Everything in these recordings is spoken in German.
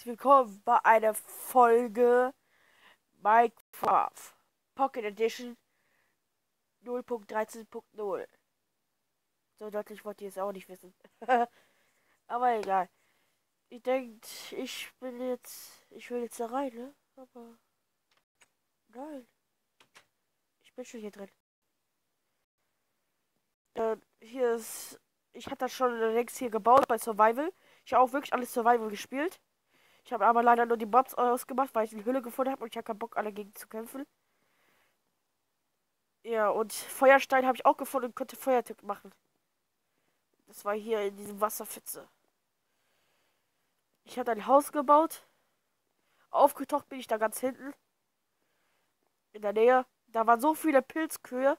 herzlich willkommen bei einer Folge Minecraft Pocket Edition 0.13.0. So deutlich wollt ihr es auch nicht wissen. Aber egal. Ich denke, ich bin jetzt. Ich will jetzt da rein, ne? Aber. Nein. Ich bin schon hier drin. Äh, hier ist. Ich hatte das schon längst hier gebaut bei Survival. Ich habe auch wirklich alles Survival gespielt. Ich habe aber leider nur die Mobs ausgemacht, weil ich eine Hülle gefunden habe und ich habe keinen Bock, alle gegen zu kämpfen. Ja, und Feuerstein habe ich auch gefunden und konnte Feuertipp machen. Das war hier in diesem Wasserpfütze. Ich habe ein Haus gebaut. Aufgetaucht bin ich da ganz hinten. In der Nähe. Da waren so viele Pilzkühe.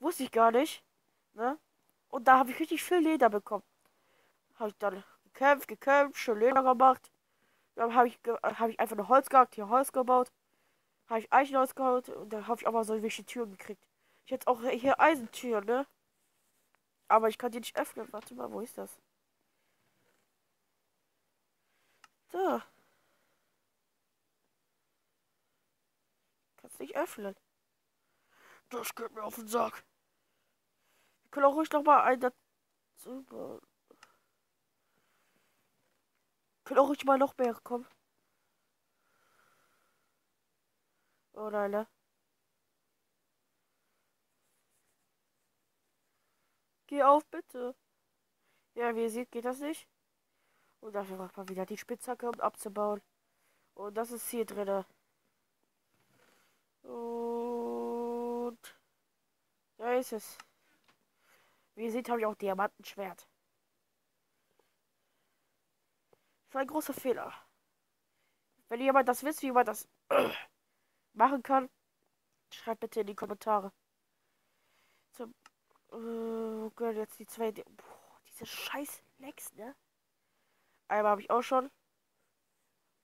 Wusste ich gar nicht. Ne? Und da habe ich richtig viel Leder bekommen. Habe ich dann gekämpft, gekämpft, schön Leder gemacht. Dann habe ich, hab ich einfach nur Holz gehabt, hier Holz gebaut. Habe ich Eichenholz gehabt und dann habe ich auch mal so welche Türen gekriegt. Ich hätte auch hier Eisentüren, ne? Aber ich kann die nicht öffnen. Warte mal, wo ist das? Da. Kannst nicht öffnen. Das geht mir auf den Sack. Wir können auch ruhig noch mal ein dazu bauen. Können auch ruhig mal noch mehr kommen. Oh nein, ne? Geh auf, bitte. Ja, wie ihr seht, geht das nicht. Und dafür macht man wieder die Spitzhacke, um abzubauen. Und das ist hier drin. Und da ist es. Wie ihr seht, habe ich auch Diamantenschwert. Das war ein großer Fehler. Wenn jemand das wisst, wie man das machen kann, schreibt bitte in die Kommentare. So, äh, gehört jetzt die zwei. Boah, diese scheiß Lex, ne? Einmal habe ich auch schon.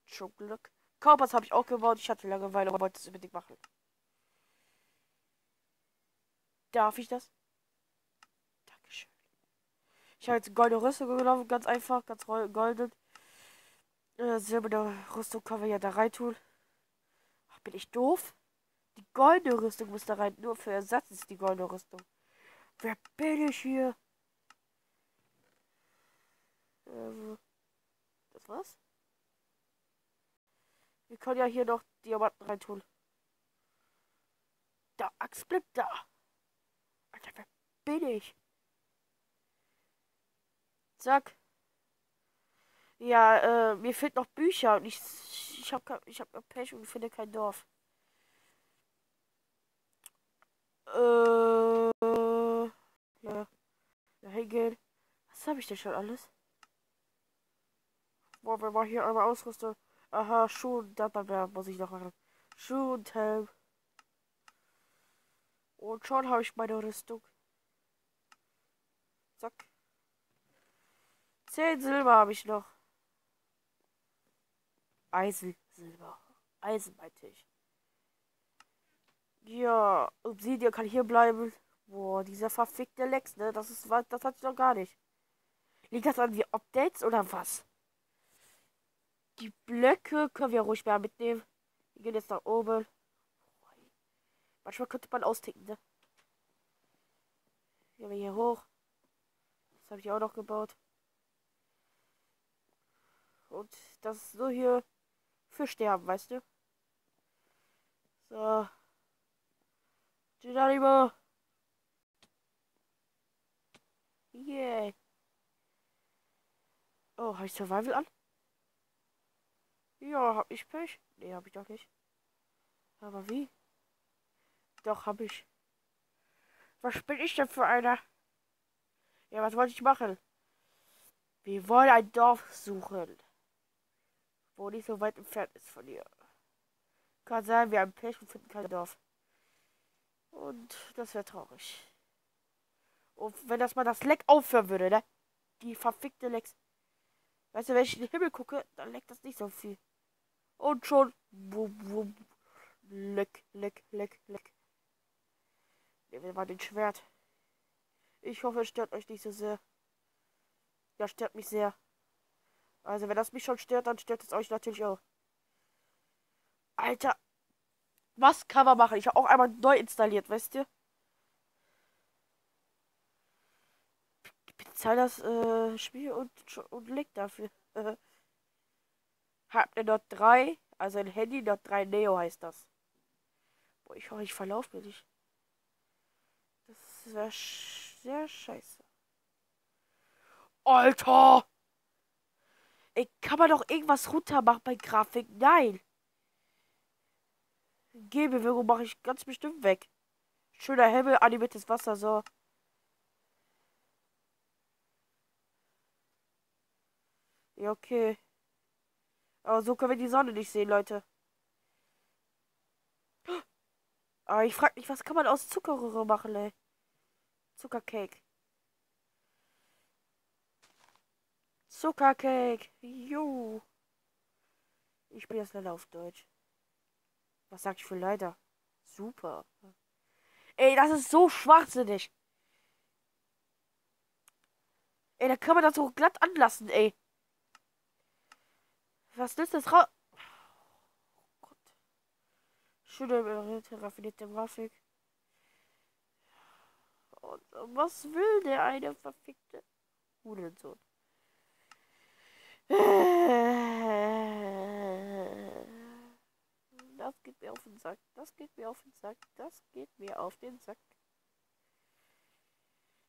Schon Glück. Kaupers habe ich auch gebaut. Ich hatte Langeweile und wollte es unbedingt machen. Darf ich das? Dankeschön. Ich habe jetzt goldene Rüstung genommen. Ganz einfach. Ganz golden. Äh, silberne Rüstung können wir ja da rein tun. Ach, bin ich doof? Die goldene Rüstung muss da rein. Nur für Ersatz ist die goldene Rüstung. Wer bin ich hier? Ähm, das war's? Wir können ja hier noch Diamanten reintun. Der Axt bleibt da. Alter, wer bin ich? Zack. Ja, äh, mir fehlt noch Bücher und ich, ich habe ich hab Pech und finde kein Dorf. Äh, ja, da hingehen. Was habe ich denn schon alles? Boah, wir machen hier einmal Ausrüstung. Aha, Schuh, da, da, muss ich noch machen. Schuh und Helm. Und schon habe ich meine Rüstung. Zack. Zehn Silber habe ich noch. Eisen, Silber. Eisen meinte ich. Ja, Obsidian kann hier bleiben. Boah, dieser verfickte Lex, ne? Das ist was, das hat ich doch gar nicht. Liegt das an die Updates oder was? Die Blöcke können wir ruhig mehr mitnehmen. Wir gehen jetzt nach oben. Manchmal könnte man austicken, ne? Gehen wir hier hoch. Das habe ich auch noch gebaut. Und das ist so hier für Sterben, weißt du? So. Geronimo. Yeah. Oh, habe ich Survival an? Ja, hab ich Pech? Nee, hab ich doch nicht. Aber wie? Doch, hab ich. Was bin ich denn für einer? Ja, was wollte ich machen? Wir wollen ein Dorf suchen wo nicht so weit entfernt ist von hier. Kann sein, wir haben Pech und finden kein Dorf. Und das wäre traurig. Und wenn das mal das Leck aufhören würde, ne? Die verfickte Lecks. Weißt du, wenn ich in den Himmel gucke, dann leckt das nicht so viel. Und schon. Bum, bum. Leck, leck, leck, leck. Nehmen wir mal den Schwert. Ich hoffe, es stört euch nicht so sehr. Ja, stört mich sehr. Also wenn das mich schon stört, dann stört es euch natürlich auch. Alter. Was kann man machen? Ich habe auch einmal neu installiert, weißt du? Bezahl das äh, Spiel und, und leg dafür. Hab ne Not 3, also ein Handy Not 3 Neo heißt das. Boah, ich hoffe, ich verlauf mir nicht. Das wäre sehr scheiße. Alter! Ey, kann man doch irgendwas runter machen bei Grafik? Nein! Gehbewegung mache ich ganz bestimmt weg. Schöner Himmel, animiertes Wasser, so. Ja, okay. Aber so können wir die Sonne nicht sehen, Leute. Aber ich frag mich, was kann man aus Zuckerröhre machen, ey? Zuckercake. Zuckercake. Jo. Ich bin jetzt leider auf Deutsch. Was sag ich für leider? Super. Ey, das ist so schwachsinnig. Ey, da kann man das so glatt anlassen, ey. Was ist das raus? Oh. Schöne raffinierte Grafik. Und was will der eine verfickte Hurensohn? Das geht mir auf den Sack. Das geht mir auf den Sack. Das geht mir auf den Sack.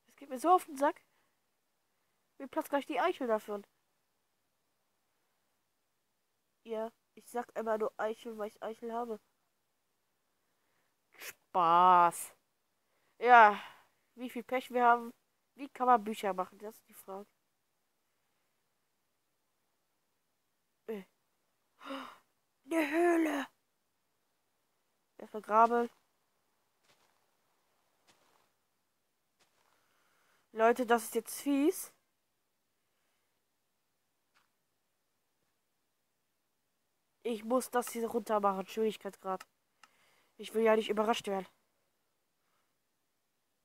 Das geht mir so auf den Sack. Mir platzt gleich die Eichel davon. Ja, ich sag immer nur Eichel, weil ich Eichel habe. Spaß. Ja, wie viel Pech wir haben. Wie kann man Bücher machen? Das ist die Frage. Eine Höhle. Erstmal Grabe. Leute, das ist jetzt fies. Ich muss das hier runter machen. Schwierigkeitsgrad. Ich will ja nicht überrascht werden.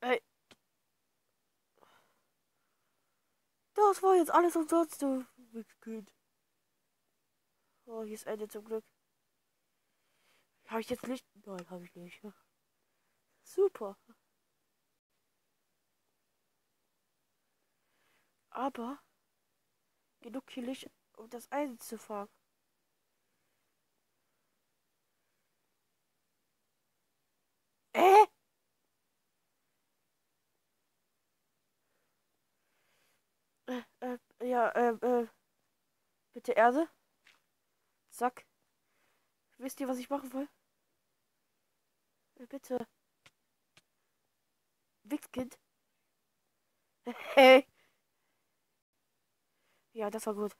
Ey. Das war jetzt alles umsonst, du Kind. Oh, hier ist Ende zum Glück. Habe ich jetzt Licht? Nein, habe ich nicht. Super. Aber genug hier Licht, um das Eisen zu fahren. Äh? Äh, äh, ja, äh, äh. Bitte Erde. Zack. Wisst ihr, was ich machen will? Äh, bitte. Wichskind. Hey. ja, das war gut.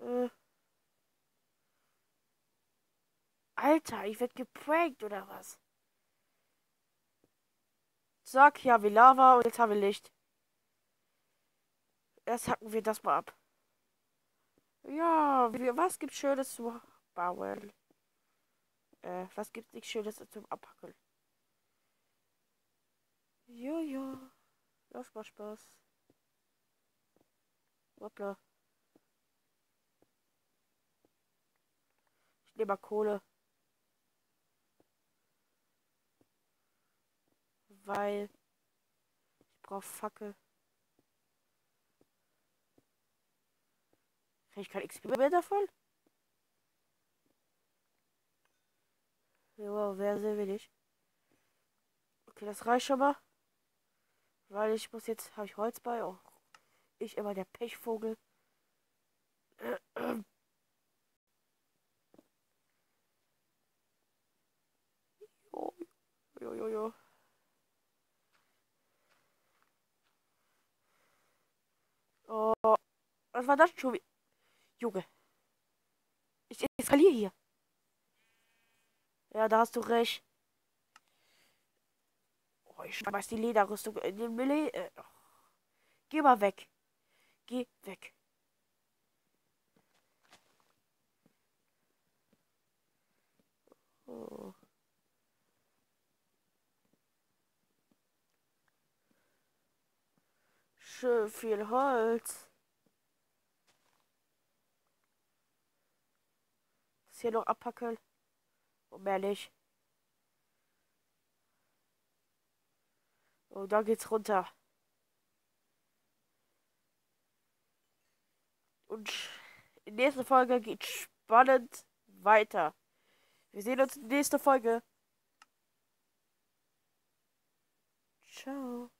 Äh. Alter, ich werde geprankt oder was? Sag, ja, wie Lava und jetzt haben wir Licht. Erst hacken wir das mal ab. Ja, was gibt's Schönes zu bauen? Äh, was gibt's nicht Schönes zum Abhacken? Jojo. Das war Spaß. Hoppla. Ich nehme mal Kohle. Weil ich brauche Fackel. Krieg ich kein XP mehr davon? Ja, wer sehr wenig. Okay, das reicht schon mal. Weil ich muss jetzt, habe ich Holz bei. Oh, ich immer der Pechvogel. Jo, jo, jo, jo. Oh, was war das schon? Junge. Ich eskaliere hier. Ja, da hast du recht. Oh, ich schmeiß die Lederrüstung in den Melee. Äh. Geh mal weg. Geh weg. Oh. Schön viel Holz. Hier noch abpackeln. Und mehr nicht. Und dann geht's runter. Und in der nächsten Folge geht spannend weiter. Wir sehen uns in der nächsten Folge. Ciao.